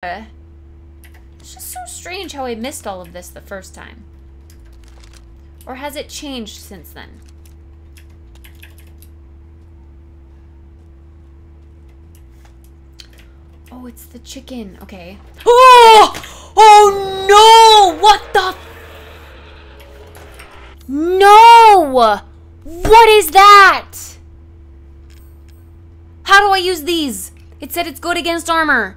It's just so strange how I missed all of this the first time. Or has it changed since then? Oh, it's the chicken. Okay. Oh! Oh no! What the? No! What is that? How do I use these? It said it's good against armor.